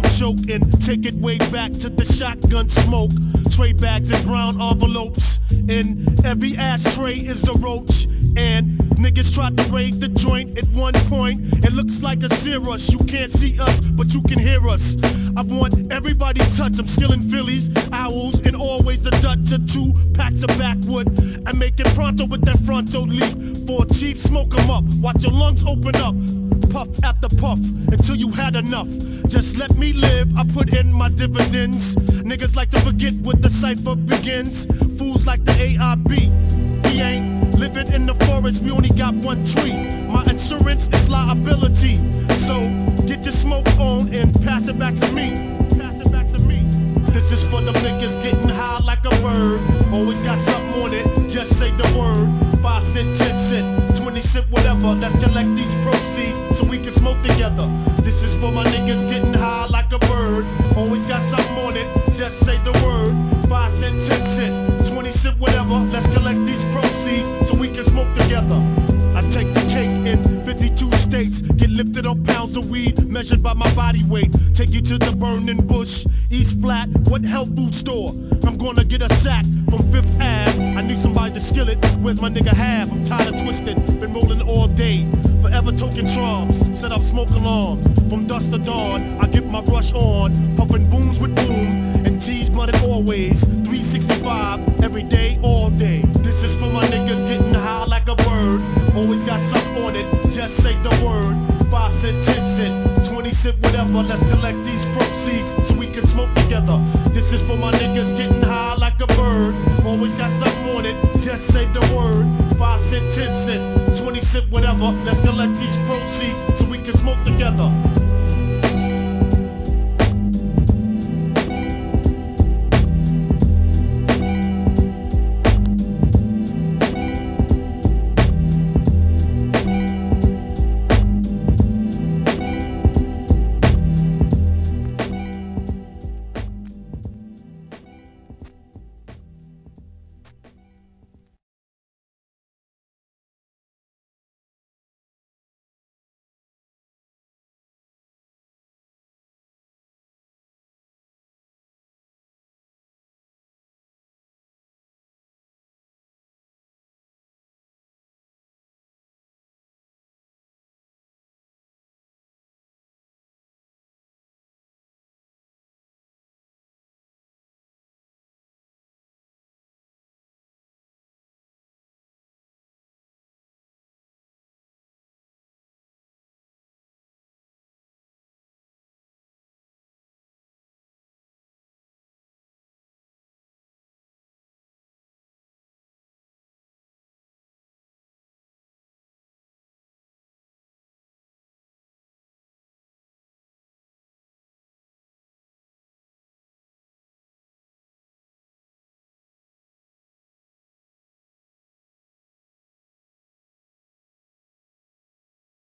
choke and take it way back to the shotgun smoke. Tray bags and brown envelopes. In every ashtray is a roach. And niggas tried to raid the joint at one point. It looks like a cirrus. You can't see us, but you can hear us. I want everybody touch. I'm still in Phillies, owls, and always or two packs of backwood. And make it pronto with that fronto leaf. For a chief, smoke 'em up. Watch your lungs open up puff after puff until you had enough. Just let me live, I put in my dividends. Niggas like to forget what the cipher begins. Fools like the AIB. We ain't living in the forest, we only got one tree. My insurance is liability. So get your smoke on and pass it back to me. Pass it back to me. This is for the niggas getting niggas getting high like a bird. Always got something on it, just say the word. Five cent, ten cent, twenty cent, whatever. Let's collect these proceeds so we can smoke together. I take the cake in 52 states. Get lifted up pounds of weed, measured by my body weight. Take you to the burning bush, East Flat. What health food store? I'm gonna get a sack from Fifth Ave. I need somebody to skill it. Where's my nigga half? I'm tired of twisting. Been rolling all day. Forever token charms. Set up smoke alarms. From dusk to dawn, I get my rush on. Puffing booms with boom. And T's blooded always. 365, every day, all day. This is for my niggas getting high like a bird. Always got something on it, just say the word. Five cent, ten cent, twenty cent, whatever. Let's collect these proceeds so we can smoke together. This is for my niggas getting high like a bird. Always got something on it, just say the word. Five cent, ten cent, twenty cent, whatever. Let's collect these proceeds so we can smoke together.